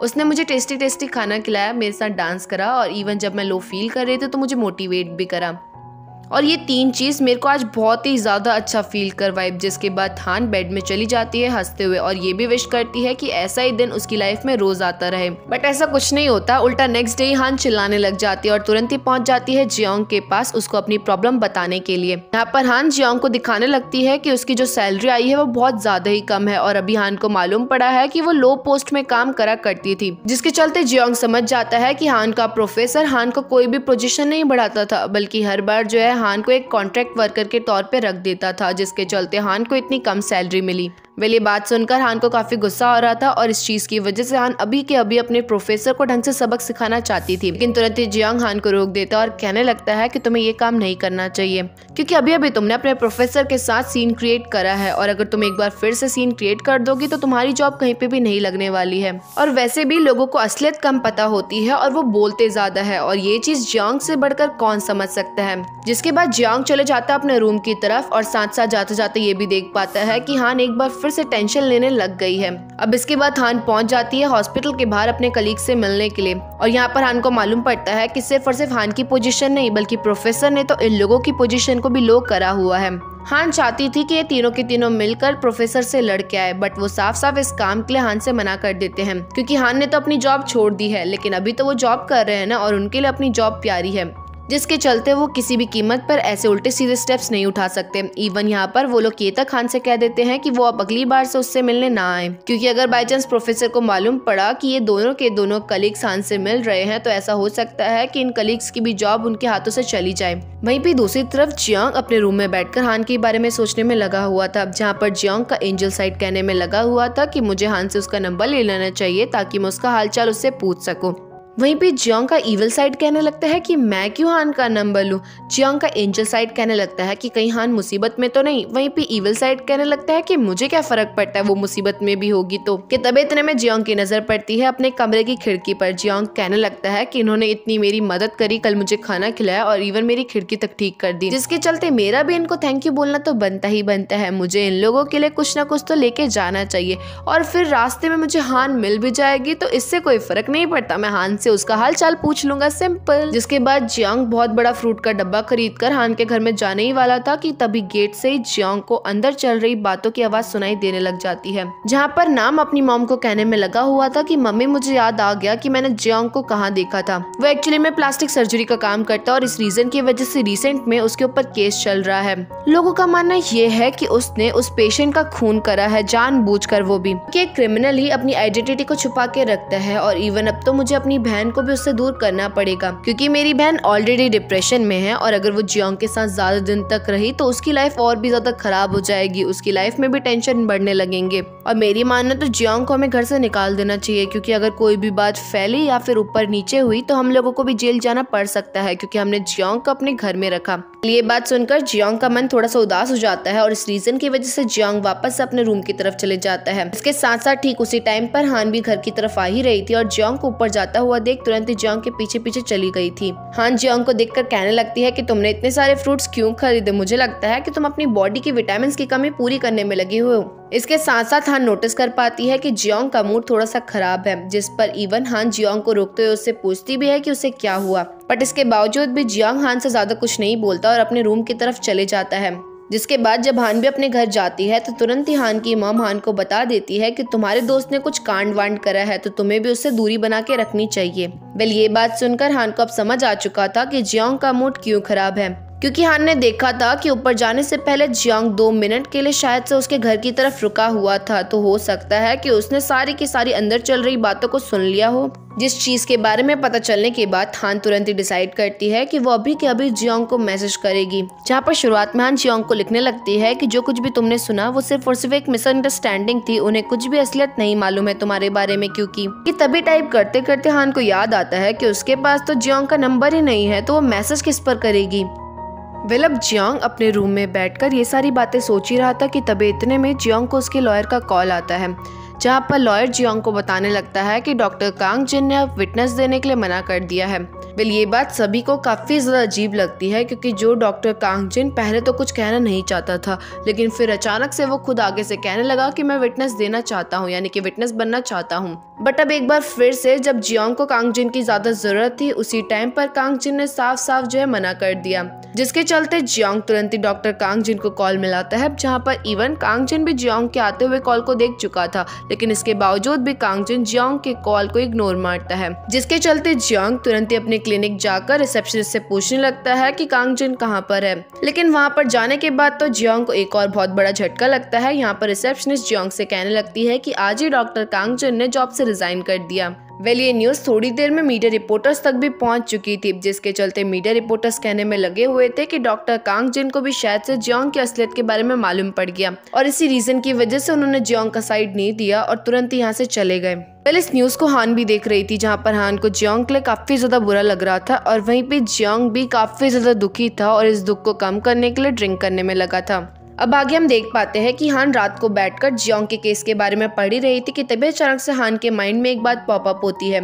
उसने मुझे टेस्टी टेस्टी खाना खिलाया, मेरे साथ डांस करा और इवन जब मैं लो फील कर रही थी तो मुझे मोटिवेट भी करा। और ये तीन चीज़ मेरे को आज बहुत ही ज़्यादा अच्छा फील करवाई जिसके बाद हान बेड में चली जाती है, हँसते हुए। और ये भी विश करती है कि ऐसा ही दिन उसकी लाइफ में रोज आता रहे। बट ऐसा कुछ नहीं होता। उल्टा नेक्स्ट डे हान चिल्लाने लग जाती है और तुरंत ही पहुँच जाती है जियोंग के पास उसको अपनी प्रॉब्लम बताने के लिए। यहाँ पर हान जियोंग को दिखाने लगती है कि उसकी जो सैलरी आई है, वो बहुत ज़्यादा ही कम है। और अभी हान को मालूम पड़ा है कि वो लो पोस्ट में काम करा करती थी, जिसके चलते जियोंग समझ जाता है कि हान का प्रोफेसर हान को कोई भी पोजिशन नहीं बढ़ाता था, बल्कि हर बार जो है हान को एक कॉन्ट्रैक्ट वर्कर के तौर पर रख देता था, जिसके चलते हान को इतनी कम सैलरी मिली। वेल, ये बात सुनकर हान को काफ़ी गुस्सा आ रहा था और इस चीज़ की वजह से हान अभी के अभी अपने प्रोफेसर को ढंग से सबक सिखाना चाहती थी। लेकिन तुरंत ही जियांग हान को रोक देता और कहने लगता है कि तुम्हें ये काम नहीं करना चाहिए, क्योंकि अभी अभी तुमने अपने प्रोफेसर के साथ सीन क्रिएट करा है और अगर तुम एक बार फिर से सीन क्रिएट कर दोगी तो तुम्हारी जॉब कहीं पे भी नहीं लगने वाली है। और वैसे भी लोगों को असलियत कम पता होती है और वो बोलते ज़्यादा है, और ये चीज़ जियांग से बढ़कर कौन समझ सकता है, जिसके बाद जियांग चले जाता है अपने रूम की तरफ़ और साथ साथ जाते जाते ये भी देख पाता है की हान एक बार फिर से टेंशन लेने लग गई है। अब इसके बाद हान पहुँच जाती है हॉस्पिटल के बाहर अपने कलीग से मिलने के लिए और यहाँ पर हान को मालूम पड़ता है कि सिर्फ़ और सिर्फ़ हान की पोजीशन नहीं, बल्कि प्रोफेसर ने तो इन लोगों की पोजीशन को भी लो करा हुआ है। हान चाहती थी कि ये तीनों के तीनों मिलकर प्रोफेसर से लड़के आए, बट वो साफ़ साफ़ इस काम के लिए हान से मना कर देते हैं, क्योंकि हान ने तो अपनी जॉब छोड़ दी है, लेकिन अभी तो वो जॉब कर रहे हैं ना और उनके लिए अपनी जॉब प्यारी है। जिसके चलते वो किसी भी कीमत पर ऐसे उल्टे सीधे स्टेप्स नहीं उठा सकते। इवन यहाँ पर वो लोग केता खान से कह देते हैं कि वो अब अगली बार से उससे मिलने ना आए। क्योंकि अगर बाई चांस प्रोफेसर को मालूम पड़ा कि ये दोनों के दोनों कलीग्स हान से मिल रहे हैं तो ऐसा हो सकता है कि इन कलीग्स की भी जॉब उनके हाथों से चली जाए। वहीं पे दूसरी तरफ़ जियांग अपने रूम में बैठकर हान के बारे में सोचने में लगा हुआ था। जहाँ पर जियांग का एंजल साइड कहने में लगा हुआ था कि मुझे हान से उसका नंबर ले लेना चाहिए ताकि मैं उसका हालचाल उससे पूछ सकूँ। वहीं पे जियांग का इवल साइड कहने लगता है कि मैं क्यों हान का नंबर लूँ? जियांग का एंजल साइड कहने लगता है कि कहीं हान मुसीबत में तो नहीं, वहीं पे इवल साइड कहने लगता है कि मुझे क्या फ़र्क पड़ता है? वो मुसीबत में भी होगी तो। कि तभी इतने में जियांग की नज़र पड़ती है अपने कमरे की खिड़की पर। जियांग कहने लगता है कि इन्होंने इतनी मेरी मदद करी, कल मुझे खाना खिलाया और इवन मेरी खिड़की तक ठीक कर दी। जिसके चलते मेरा भी इनको थैंक यू बोलना तो बनता ही बनता है। मुझे इन लोगों के लिए कुछ ना कुछ तो लेके जाना चाहिए। और फिर रास्ते में मुझे हान मिल भी जाएगी तो इससे कोई फ़र्क नहीं पड़ता। मैं हान से उसका हाल चाल पूछ लूँगा सिंपल जिसके बाद जियांग बहुत बड़ा फ्रूट का डब्बा खरीद कर हान के घर में जाने ही वाला था कि तभी गेट से ही जियांग को अंदर चल रही बातों की आवाज़ सुनाई देने लग जाती है, जहाँ पर नाम अपनी मॉम को कहने में लगा हुआ था की, मम्मी, मुझे याद आ गया की मैंने जियांग को कहाँ देखा था। वो एक्चुअली में प्लास्टिक सर्जरी का काम करता और इस रीजन की वजह से रिसेंट में उसके ऊपर केस चल रहा है। लोगों का मानना ये है कि उसने उस पेशेंट का खून करा है जान कर वो भी, कि क्रिमिनल ही अपनी आइडेंटिटी को छुपा के रखता है और इवन अब तो मुझे अपनी बहन को भी उससे दूर करना पड़ेगा, क्योंकि मेरी बहन ऑलरेडी डिप्रेशन में है और अगर वो जियोंग के साथ ज़्यादा दिन तक रही तो उसकी लाइफ और भी ज़्यादा खराब हो जाएगी, उसकी लाइफ में भी टेंशन बढ़ने लगेंगे। और मेरी मानना तो जियोंग को हमें घर से निकाल देना चाहिए, क्योंकि अगर कोई भी बात फैली या फिर ऊपर नीचे हुई तो हम लोगों को भी जेल जाना पड़ सकता है, क्योंकि हमने जियोंग को अपने घर में रखा। ये बात सुनकर जियोंग का मन थोड़ा सा उदास हो जाता है और इस रीजन की वजह से जियोंग वापस अपने रूम की तरफ़ चले जाता है। इसके साथ साथ ठीक उसी टाइम पर हान भी घर की तरफ़ आ ही रही थी और जियोंग को ऊपर जाता हुआ देख तुरंत जियोंग के पीछे पीछे चली गई थी। हान जियोंग को देखकर कहने लगती है कि तुमने इतने सारे फ्रूट्स क्यों खरीदे? मुझे लगता है कि तुम अपनी बॉडी की विटामिन की कमी पूरी करने में लगे हो। इसके साथ साथ हान नोटिस कर पाती है कि जियोंग का मूड थोड़ा सा खराब है, जिस पर इवन हान जियोंग को रोकते हुए उससे पूछती भी है कि उसे क्या हुआ। बट इसके बावजूद भी जियोंग हान से ज़्यादा कुछ नहीं बोलता और अपने रूम की तरफ़ चले जाता है। जिसके बाद जब हान भी अपने घर जाती है तो तुरंत ही हान की मॉम हान को बता देती है कि तुम्हारे दोस्त ने कुछ कांड वांड करा है तो तुम्हें भी उससे दूरी बना के रखनी चाहिए। वेल ये बात सुनकर हान को अब समझ आ चुका था कि जियोंग का मूड क्यों खराब है। क्योंकि हान ने देखा था कि ऊपर जाने से पहले जियांग दो मिनट के लिए शायद से उसके घर की तरफ़ रुका हुआ था। तो हो सकता है कि उसने सारी की सारी अंदर चल रही बातों को सुन लिया हो। जिस चीज़ के बारे में पता चलने के बाद हान तुरंत ही डिसाइड करती है कि वो अभी के अभी जियांग को मैसेज करेगी। जहाँ पर शुरुआत में हान जियांग को लिखने लगती है कि जो कुछ भी तुमने सुना, वो सिर्फ़ और सिर्फ़ एक मिसअंडरस्टैंडिंग थी। उन्हें कुछ भी असलियत नहीं मालूम है तुम्हारे बारे में क्योंकि। तभी टाइप करते करते हान को याद आता है कि उसके पास तो जियांग का नंबर ही नहीं है तो वो मैसेज किस पर करेगी? वेलब जियांग अपने रूम में बैठकर ये सारी बातें सोच ही रहा था कि तभी इतने में जियांग को उसके लॉयर का कॉल आता है। जहाँ पर लॉयर जियोंग को बताने लगता है कि डॉक्टर कांग जिन ने अब विटनेस देने के लिए मना कर दिया है। वेल, ये बात सभी को काफ़ी ज़्यादा अजीब लगती है क्योंकि जो डॉक्टर कांगजिन पहले तो कुछ कहना नहीं चाहता था, लेकिन फिर अचानक से वो खुद आगे से कहने लगा कि मैं विटनेस देना चाहता हूँ, यानी कि विटनेस बनना चाहता हूँ। बट अब एक बार फिर से जब जियोंग को कांगजिन की ज़्यादा ज़रूरत थी, उसी टाइम पर कांगजिन ने साफ़ साफ़ जो है मना कर दिया। जिसके चलते जियोंग तुरंत ही डॉक्टर कांगजिन को कॉल मिलाता है, जहाँ पर इवन कांगजिन भी जियोंग के आते हुए कॉल को देख चुका था लेकिन इसके बावजूद भी कांगजिन जियांग के कॉल को इग्नोर मारता है, जिसके चलते जियांग तुरंत ही अपने क्लिनिक जाकर रिसेप्शनिस्ट से पूछने लगता है कि कांगजिन कहाँ पर है। लेकिन वहाँ पर जाने के बाद तो जियांग को एक और बहुत बड़ा झटका लगता है। यहाँ पर रिसेप्शनिस्ट जियांग से कहने लगती है की आज ही डॉक्टर कांगजिन ने जॉब से रिजाइन कर दिया। वेल, ये न्यूज़ थोड़ी देर में मीडिया रिपोर्टर्स तक भी पहुँच चुकी थी, जिसके चलते मीडिया रिपोर्टर्स कहने में लगे हुए थे कि डॉक्टर कांग जिन को भी शायद से जियोंग की असलियत के बारे में मालूम पड़ गया, और इसी रीजन की वजह से उन्होंने जियोंग का साइड नहीं दिया और तुरंत यहाँ से चले गए। पहले इस न्यूज़ को हान भी देख रही थी, जहाँ पर हान को जियोंग के लिए काफ़ी ज़्यादा बुरा लग रहा था, और वहीं पे जियोंग भी काफ़ी ज़्यादा दुखी था और इस दुख को कम करने के लिए ड्रिंक करने में लगा था। अब आगे हम देख पाते हैं कि हान रात को बैठकर जियोंग के केस के बारे में पढ़ ही रही थी कि तभी अचानक से हान के माइंड में एक बात पॉपअप होती है।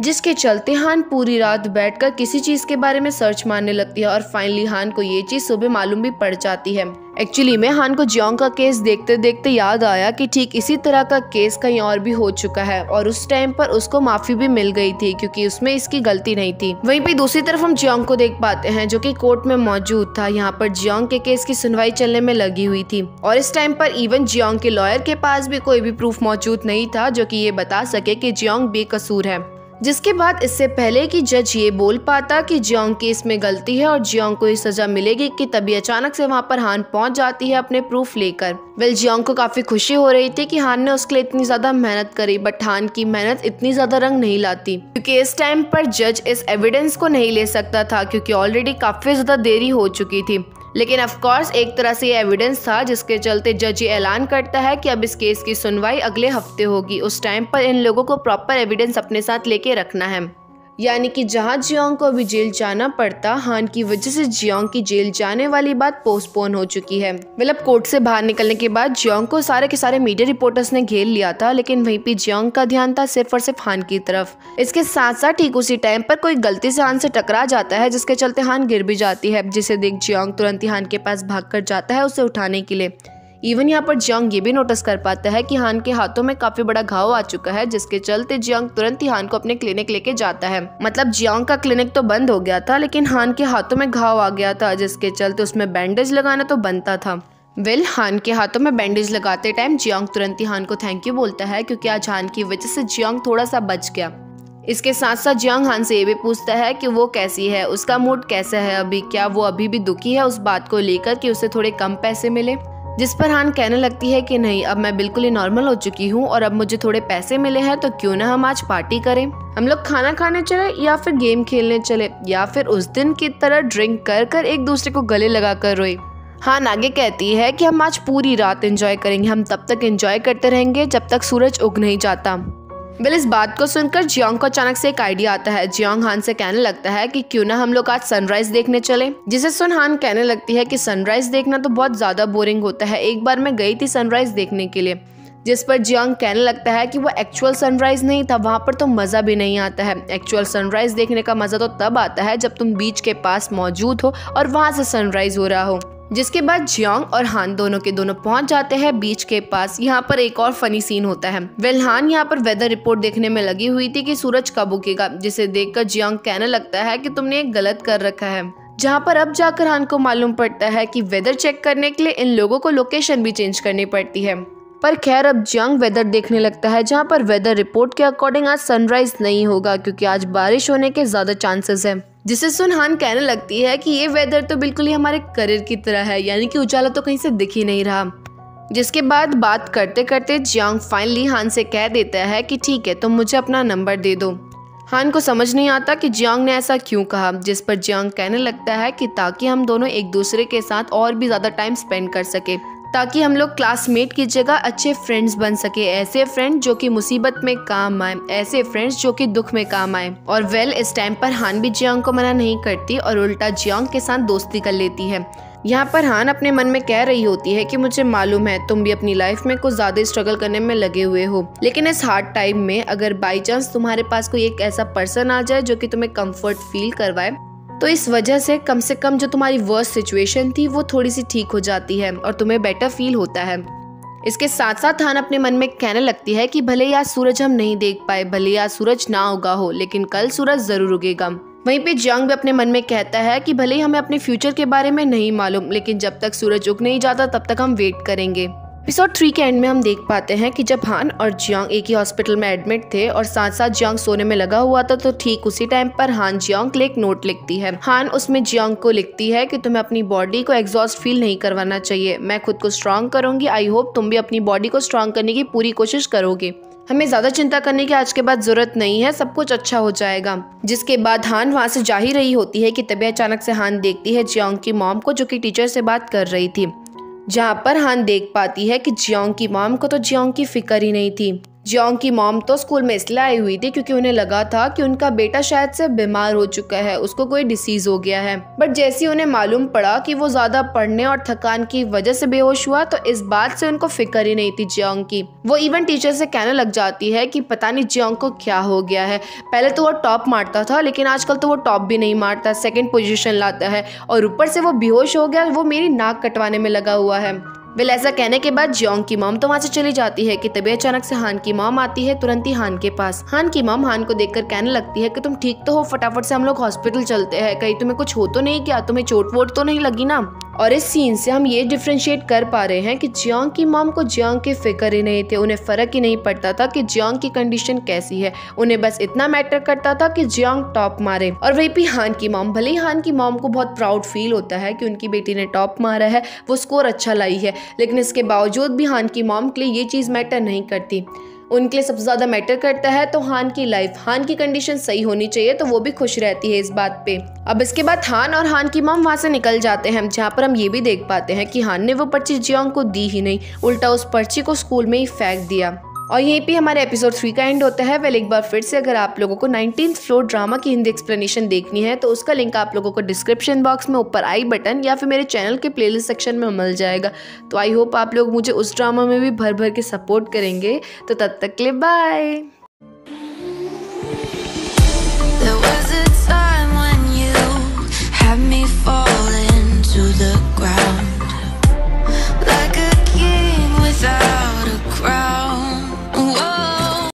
जिसके चलते हान पूरी रात बैठकर किसी चीज़ के बारे में सर्च मारने लगती है और फाइनली हान को ये चीज़ सुबह मालूम भी पड़ जाती है। एक्चुअली में हान को जियोंग का केस देखते देखते याद आया कि ठीक इसी तरह का केस कहीं और भी हो चुका है और उस टाइम पर उसको माफ़ी भी मिल गई थी क्योंकि उसमें इसकी गलती नहीं थी। वहीं पे दूसरी तरफ़ हम जियोंग को देख पाते हैं जो कि कोर्ट में मौजूद था। यहाँ पर जियोंग के केस की सुनवाई चलने में लगी हुई थी और इस टाइम पर इवन जियोंग के लॉयर के पास भी कोई भी प्रूफ मौजूद नहीं था जो की ये बता सके की जियोंग बेकसूर है। जिसके बाद इससे पहले कि जज ये बोल पाता कि जियोंग की इसमें गलती है और जियोंग को ये सजा मिलेगी कि तभी अचानक से वहाँ पर हान पहुँच जाती है अपने प्रूफ लेकर। वेल, जियोंग को काफ़ी खुशी हो रही थी कि हान ने उसके लिए इतनी ज़्यादा मेहनत करी बट हान की मेहनत इतनी ज़्यादा रंग नहीं लाती। क्योंकि इस टाइम पर जज इस एविडेंस को नहीं ले सकता था, क्योंकि ऑलरेडी काफ़ी ज़्यादा देरी हो चुकी थी। लेकिन अफकोर्स एक तरह से ये एविडेंस था जिसके चलते जज ये ऐलान करता है कि अब इस केस की सुनवाई अगले हफ़्ते होगी। उस टाइम पर इन लोगों को प्रॉपर एविडेंस अपने साथ लेके रखना है। यानी कि जहाँ जियोंग को अभी जेल जाना पड़ता, हान की वजह से जियोंग की जेल जाने वाली बात पोस्टपोन हो चुकी है। मतलब कोर्ट से बाहर निकलने के बाद जियोंग को सारे के सारे मीडिया रिपोर्टर्स ने घेर लिया था, लेकिन वहीं पे जियोंग का ध्यान था सिर्फ़ और सिर्फ़ हान की तरफ़। इसके साथ साथ ठीक उसी टाइम पर कोई गलती से हान से टकरा जाता है, जिसके चलते हान गिर भी जाती है। जिसे देख जियोंग तुरंत ही हान के पास भाग कर जाता है उसे उठाने के लिए। इवन यहाँ पर जियांग ये भी नोटिस कर पाता है कि हान के हाथों में काफ़ी बड़ा घाव आ चुका है, जिसके चलते जियांग तुरंत ही हान को अपने क्लिनिक लेके जाता है। मतलब जियांग का क्लिनिक तो बंद हो गया था, लेकिन हान के हाथों में घाव आ गया था, जिसके चलते उसमें बैंडेज लगाना तो बनता था। वेल हान के हाथों में बैंडेज लगाते टाइम जियांग तुरंत ही हान को थैंक यू बोलता है, क्योंकि आज हान की वजह से जियांग थोड़ा सा बच गया। इसके साथ साथ जियांग हान से ये भी पूछता है कि वो कैसी है, उसका मूड कैसा है, अभी क्या वो अभी भी दुखी है उस बात को लेकर कि उसे थोड़े कम पैसे मिले? जिस पर हान कहने लगती है कि नहीं, अब मैं बिल्कुल ही नॉर्मल हो चुकी हूँ और अब मुझे थोड़े पैसे मिले हैं तो क्यों ना हम आज पार्टी करें? हम लोग खाना खाने चले या फिर गेम खेलने चले, या फिर उस दिन की तरह ड्रिंक कर कर एक दूसरे को गले लगा कर रोए। हान आगे कहती है कि हम आज पूरी रात एंजॉय करेंगे, हम तब तक एंजॉय करते रहेंगे जब तक सूरज उग नहीं जाता। वेल इस बात को सुनकर जियोंग को अचानक से एक आइडिया आता है। जियोंग हान से कहने लगता है कि क्यों ना हम लोग आज सनराइज देखने चले। जिसे सुन हान कहने लगती है कि सनराइज देखना तो बहुत ज़्यादा बोरिंग होता है। एक बार मैं गई थी सनराइज देखने के लिए, जिस पर जियांग कहने लगता है कि वो एक्चुअल सनराइज नहीं था, वहाँ पर तो मज़ा भी नहीं आता है। एक्चुअल सनराइज देखने का मज़ा तो तब आता है जब तुम बीच के पास मौजूद हो और वहाँ से सनराइज हो रहा हो। जिसके बाद जियांग और हान दोनों के दोनों पहुँच जाते हैं बीच के पास। यहाँ पर एक और फनी सीन होता है। वेल, हान यहाँ पर वेदर रिपोर्ट देखने में लगी हुई थी कि सूरज कब उगेगा, जिसे देखकर जियांग कहने लगता है कि तुमने एक गलत कर रखा है। जहाँ पर अब जाकर हान को मालूम पड़ता है कि वेदर चेक करने के लिए इन लोगों को लोकेशन भी चेंज करनी पड़ती है। पर खैर, अब जंग वेदर देखने लगता है, जहाँ पर वेदर रिपोर्ट के अकॉर्डिंग आज सनराइज नहीं होगा, क्योंकि आज बारिश होने के ज़्यादा चांसेस है। जिसे सुनहान कहने लगती है कि ये वेदर तो बिल्कुल ही हमारे करियर की तरह है, यानी कि उजाला तो कहीं से दिख ही नहीं रहा। जिसके बाद बात करते करते जियांग फाइनली हान से कह देता है कि ठीक है, तुम तो मुझे अपना नंबर दे दो। हान को समझ नहीं आता कि जियांग ने ऐसा क्यों कहा, जिस पर जियांग कहने लगता है कि ताकि हम दोनों एक दूसरे के साथ और भी ज़्यादा टाइम स्पेंड कर सके। ताकि हम लोग क्लासमेट की जगह अच्छे फ्रेंड्स बन सके, ऐसे फ्रेंड जो कि मुसीबत में काम आए, ऐसे फ्रेंड्स जो कि दुख में काम आए। और वेल इस टाइम पर हान भी जियांग को मना नहीं करती और उल्टा जियांग के साथ दोस्ती कर लेती है। यहाँ पर हान अपने मन में कह रही होती है कि मुझे मालूम है तुम भी अपनी लाइफ में कुछ ज़्यादा स्ट्रगल करने में लगे हुए हो। लेकिन इस हार्ड टाइम में अगर बाई चांस तुम्हारे पास कोई एक ऐसा पर्सन आ जाए जो कि तुम्हें कंफर्ट फील करवाए तो इस वजह से कम से कम जो तुम्हारी वर्स्ट सिचुएशन थी, वो थोड़ी सी ठीक हो जाती है और तुम्हें बेटर फील होता है। इसके साथ साथ हान अपने मन में कहने लगती है कि भले आज सूरज हम नहीं देख पाए, भले आज सूरज ना उगा हो, लेकिन कल सूरज ज़रूर उगेगा। वहीं पे जंग भी अपने मन में कहता है कि भले ही हमें अपने फ्यूचर के बारे में नहीं मालूम, लेकिन जब तक सूरज उग नहीं जाता, तब तक हम वेट करेंगे। एपिसोड थ्री के एंड में हम देख पाते हैं कि जब हान और जियांग एक ही हॉस्पिटल में एडमिट थे और साथ साथ जियांग सोने में लगा हुआ था तो ठीक उसी टाइम पर हान जियांग के लिए एक नोट लिखती है। हान उसमें जियांग को लिखती है कि तुम्हें अपनी बॉडी को एग्जॉस्ट फील नहीं करवाना चाहिए। मैं खुद को स्ट्रांग करूँगी। आई होप तुम भी अपनी बॉडी को स्ट्रांग करने की पूरी कोशिश करोगे। हमें ज़्यादा चिंता करने की आज के बाद ज़रूरत नहीं है, सब कुछ अच्छा हो जाएगा। जिसके बाद हान वहाँ से जा ही रही होती है कि तभी अचानक से हान देखती है जियांग की मॉम को, जो कि टीचर से बात कर रही थी। जहाँ पर हान देख पाती है कि जियोंग की माम को तो जियोंग की फ़िक्र ही नहीं थी। जियोंग की मॉम तो स्कूल में इसलिए आई हुई थी क्योंकि उन्हें लगा था कि उनका बेटा शायद से बीमार हो चुका है, उसको कोई डिसीज हो गया है। बट जैसे ही उन्हें मालूम पड़ा कि वो ज़्यादा पढ़ने और थकान की वजह से बेहोश हुआ तो इस बात से उनको फ़िक्र ही नहीं थी जियोंग की। वो इवन टीचर से कहने लग जाती है कि पता नहीं जियोंग को क्या हो गया है। पहले तो वो टॉप मारता था, लेकिन आजकल तो वो टॉप भी नहीं मारता सेकेंड पोजिशन लाता है। और ऊपर से वो बेहोश हो गया, वो मेरी नाक कटवाने में लगा हुआ है। वेल ऐसा कहने के बाद जोंग की मॉम तो वहाँ से चली जाती है कि तभी अचानक से हान की मॉम आती है, तुरंत ही हान के पास। हान की मॉम हान को देखकर कहने लगती है कि तुम ठीक तो हो, फटाफट से हम लोग हॉस्पिटल चलते हैं। कहीं तुम्हें कुछ हो तो नहीं, क्या तुम्हें चोट वोट तो नहीं लगी ना? और इस सीन से हम ये डिफ्रेंशिएट कर पा रहे हैं कि जियांग की मॉम को जियांग के फ़िक्र ही नहीं थे, उन्हें फ़र्क ही नहीं पड़ता था कि जियांग की कंडीशन कैसी है। उन्हें बस इतना मैटर करता था कि जियांग टॉप मारे। और वही भी हान की मॉम भले ही हान की मॉम को बहुत प्राउड फील होता है कि उनकी बेटी ने टॉप मारा है, वो स्कोर अच्छा लाई है, लेकिन इसके बावजूद भी हान की मॉम के लिए ये चीज़ मैटर नहीं करती। उनके लिए सबसे ज़्यादा मैटर करता है तो हान की लाइफ हान की कंडीशन सही होनी चाहिए तो वो भी खुश रहती है इस बात पे। अब इसके बाद हान और हान की माम वहाँ से निकल जाते हैं, जहाँ पर हम ये भी देख पाते हैं कि हान ने वो पर्ची जियांग को दी ही नहीं, उल्टा उस पर्ची को स्कूल में ही फेंक दिया। और यहीं पे हमारे एपिसोड थ्री का एंड होता है। वेल एक बार फिर से अगर आप लोगों को नाइनटीन फ्लोर ड्रामा की हिंदी एक्सप्लेनेशन देखनी है तो उसका लिंक आप लोगों को डिस्क्रिप्शन बॉक्स में ऊपर आई बटन या फिर मेरे चैनल के प्लेलिस्ट सेक्शन में मिल जाएगा। तो आई होप आप लोग मुझे उस ड्रामा में भी भर भर के सपोर्ट करेंगे। तो तब तक के बाय me the